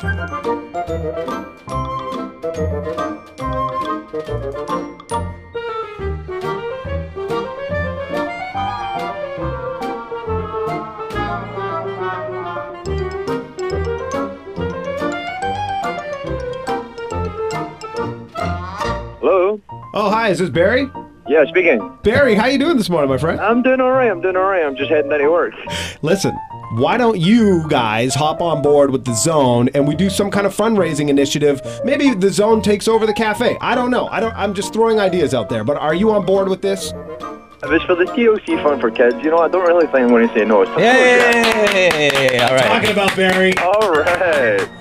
Hello? Oh, hi. Is this Barry? Yeah, speaking. Barry, how you doing this morning, my friend? I'm doing all right. I'm doing all right. I'm just heading down to work. Listen, why don't you guys hop on board with the Zone and we do some kind of fundraising initiative? Maybe the Zone takes over the cafe. I don't know. I don't. I'm just throwing ideas out there. But are you on board with this? If it's for the TLC Fund for Kids, you know, I don't really think I'm going to say no. It's Yay! All right. Talking about Barry. All right.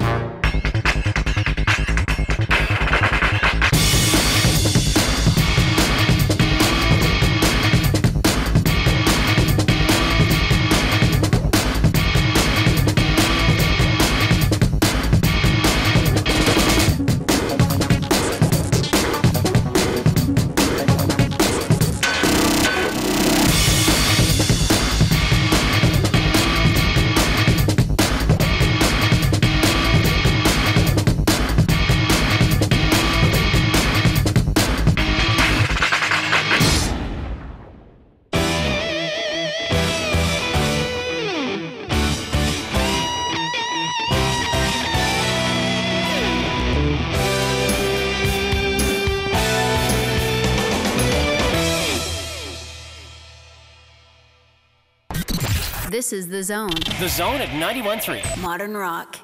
This is The Zone, The Zone at 91.3. Modern Rock.